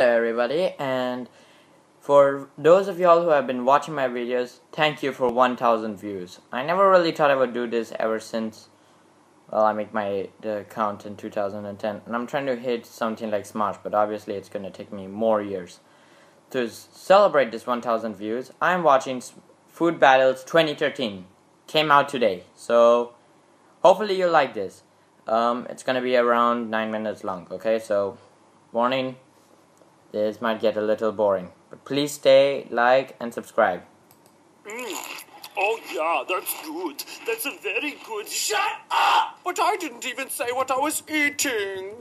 Hello everybody and for those of y'all who have been watching my videos, thank you for 1000 views. I never really thought I would do this ever since well I made my the account in 2010 and I'm trying to hit something like Smosh but obviously it's gonna take me more years. To celebrate this 1000 views, I'm watching Food Battles 2013. Came out today. So hopefully you like this. Um, it's gonna be around 9 minutes long, okay? So warning this might get a little boring. But please stay, like, and subscribe. Mm. Oh yeah, that's good. That's a very good. Shut up! But I didn't even say what I was eating.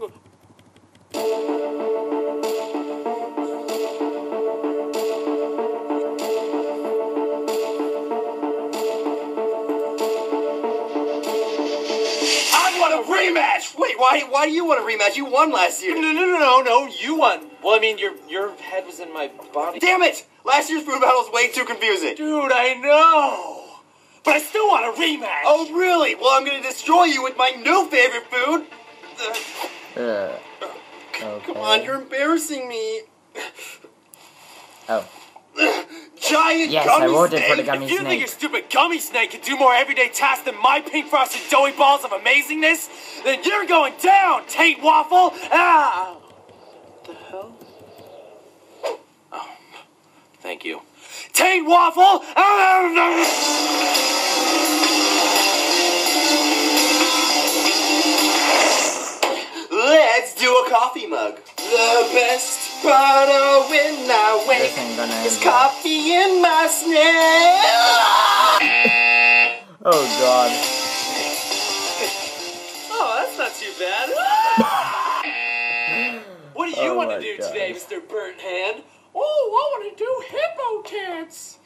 I want a rematch! Wait, why why do you want a rematch? You won last year. No, no, no, no, no, you won. Well, I mean, your your head was in my body. Damn it! Last year's food battle was way too confusing. Dude, I know. But I still want a rematch. Oh, really? Well, I'm gonna destroy you with my new favorite food. Uh, okay. Come on, you're embarrassing me. Oh. Giant yes, gummy I voted snake. for the gummy if you snake. think your stupid gummy snake can do more everyday tasks than my pink frosted doughy balls of amazingness, then you're going down, Tate Waffle! Ah! What the hell? Oh, thank you. Tate Waffle! Let's do a coffee mug. The best part of when I wake is coffee in my snail. oh God. Oh, that's not too bad. what do you Oh want to do God. today, Mr. Burnt Hand? Oh, I want to do hippo tits.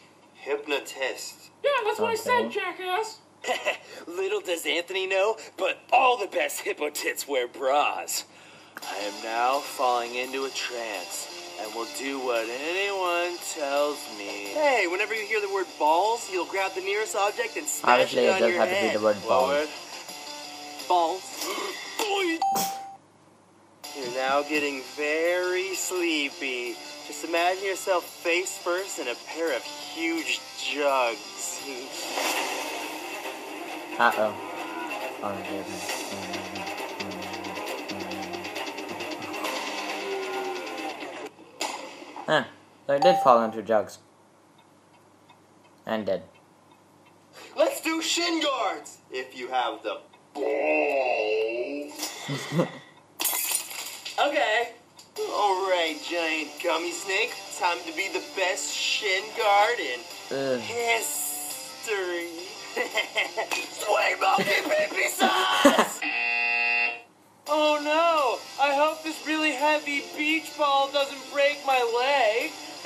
Hypnotist. Yeah, that's what I said, jackass. Little does Anthony know, but all the best hippo tits wear bras. I am now falling into a trance and will do what anyone tells me. Hey, whenever you hear the word balls, you'll grab the nearest object and smash Obviously, it it does your have to be the word ball. Forward. balls. You're now getting very sleepy. Just imagine yourself face first in a pair of huge jugs. Uh oh. Oh, goodness. Huh. So I did fall into jugs. And dead. Let's do shin guards if you have the balls. okay. Alright, giant gummy snake. Time to be the best shin guard in Ugh. history. Swing monkey pee sauce! Oh no! I hope this really heavy beach ball doesn't break my leg.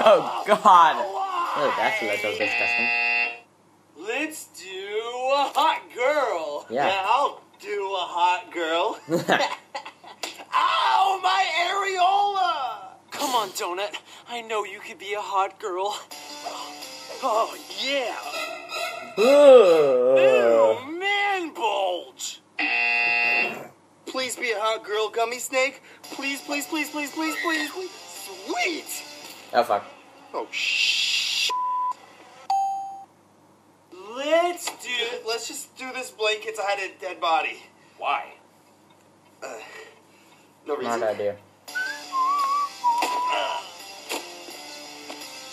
oh God. Oh, that's a little disgusting. Let's do a hot girl. Yeah. I'll do a hot girl. Come on, Donut. I know you could be a hot girl. Oh, yeah. Ugh. Ew, man bulge. Please be a hot girl, gummy snake. Please, please, please, please, please, please, please. Sweet! Oh fuck. Oh, shh. Let's do. Let's just do this blanket to hide a dead body. Why? Uh, no reason. Smart idea.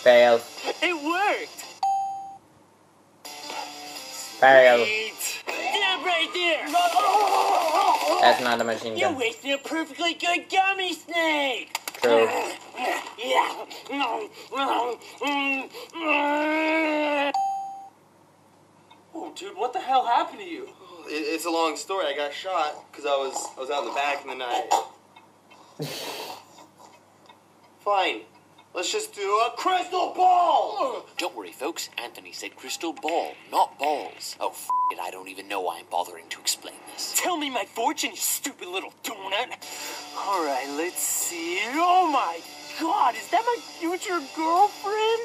Fail. It worked. Fail. Sweet. Stop right there. That's not a machine gun. You're wasting a perfectly good gummy snake. True. Yeah. Oh, dude, what the hell happened to you? It, it's a long story. I got shot because I was I was out in the back in the night. Fine. Let's just do a crystal ball. Don't worry, folks. Anthony said crystal ball, not balls. Oh, f it. I don't even know why I'm bothering to explain this. Tell me my fortune, you stupid little donut. All right, let's see. Oh my God, is that my future girlfriend?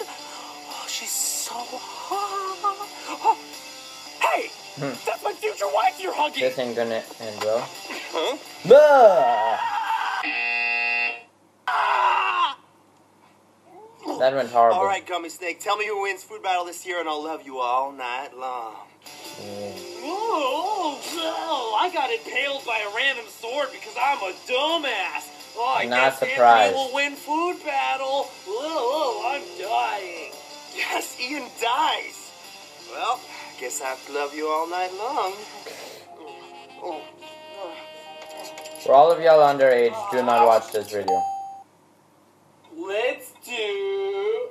Oh, she's so hot. Oh, hey, hmm. that's my future wife you're hugging. This ain't gonna end well. Huh? Bah! That went horrible. All right, Gummy Snake, tell me who wins food battle this year, and I'll love you all night long. Oh, I got impaled by a random sword because I'm a dumbass. Oh, I Not guess surprised. Anthony will win food battle. Oh, oh, I'm dying. Yes, Ian dies. Well, guess I have to love you all night long. Oh, For all of y'all underage, do not watch this video. Let's do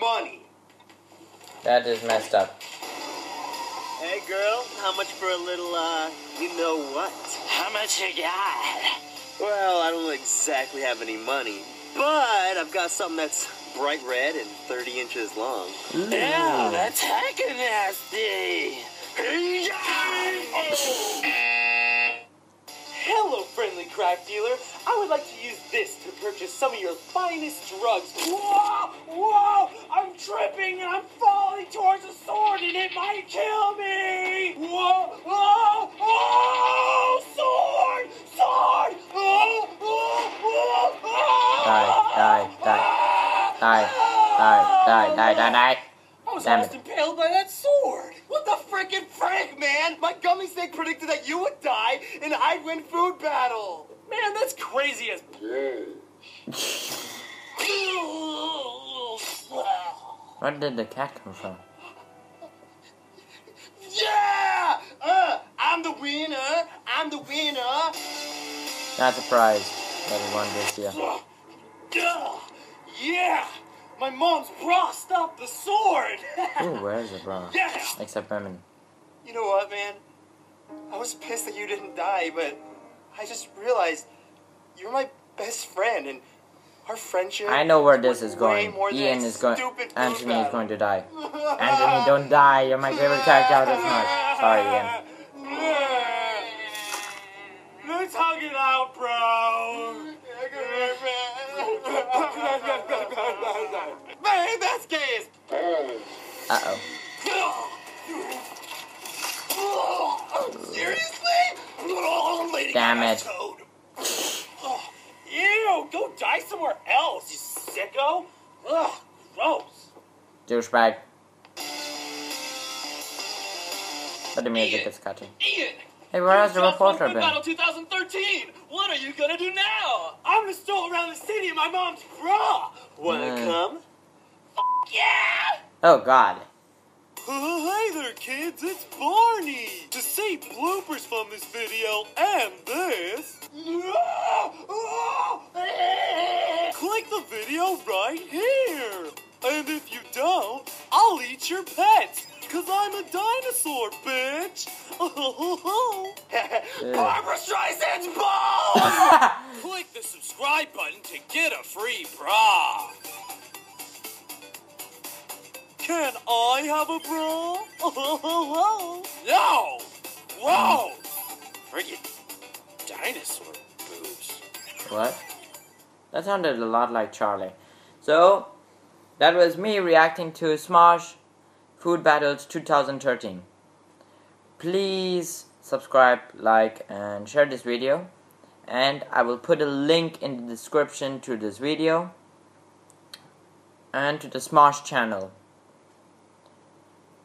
money. That is messed up. Hey, girl, how much for a little, uh, you know what? How much you got? Well, I don't exactly have any money, but I've got something that's bright red and 30 inches long. Yeah, that's heckin' nasty. Hello, friendly crack dealer. I would like to use this to purchase some of your finest drugs. Whoa! Whoa! I'm tripping and I'm falling towards a sword and it might kill me! Whoa! Whoa! Oh! Sword! Sword! Oh! Oh! Oh! oh! Die, die, die. Die, die, die, die, die, die. I was Damn almost it. impaled by that sword! What the frickin' frick, man? My gummy snake predicted that you would die and I'd win food battle. Man, that's crazy as. Where did the cat come from? Yeah! Uh, I'm the winner. I'm the winner. Not surprised that he won this year. Ugh. Yeah! My mom's bra stopped the sword! Ooh, where's the bra? yeah! Except women. You know what, man? I was pissed that you didn't die, but I just realized you're my best friend, and our friendship. I know where this is going. Ian is going. stupid food Anthony is going to die. Anthony, don't die. You're my favorite character out of Smosh. Sorry, Ian. Let's hug it out, bro! Man, that's gay Uh oh. Seriously? Lady Damn Gaga it. toad. Oh, Ew, go die somewhere else, you sicko! Ugh, gross. Douchebag. But the music Ian. is cutting. Ian! Hey, where has the you just won reporter been? Battle 2013! What are you gonna do now? I'm gonna stroll around the city in my mom's bra! Wanna Mm. come? Yeah! Oh God. There, kids, it's Barney! To see bloopers from this video and this, click the video right here! And if you don't, I'll eat your pets! Cause I'm a dinosaur, bitch! Barbra Streisand's balls! Click the subscribe button to get a free bra! Can I have a bra? no! Whoa! Friggin' dinosaur boobs. What? That sounded a lot like Charlie. So, that was me reacting to Smosh Food Battles 2013. Please subscribe, like, and share this video. And I will put a link in the description to this video and to the Smosh channel.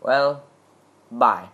Well, bye.